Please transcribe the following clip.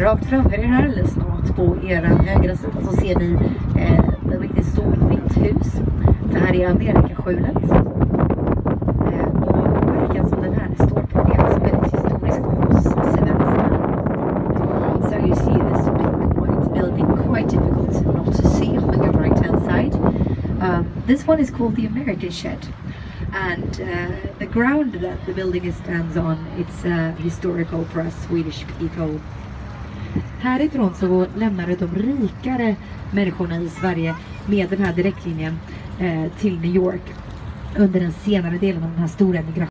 rakt framför er här, eller snart på era högra sida, så ser ni eh, ett riktigt stort vitt hus. Det här är Amerikaskjulet. Eh, och verkar som den här står på det som väldigt hos svenskarna. So you see this big white building, quite difficult not to see on your right hand side. Um, this one is called the American Shed. And uh, the ground that the building stands on, it's uh, historical for us Swedish people. Härifrån så lämnade de rikare människorna i Sverige med den här direktlinjen eh, till New York under den senare delen av den här stora migrationen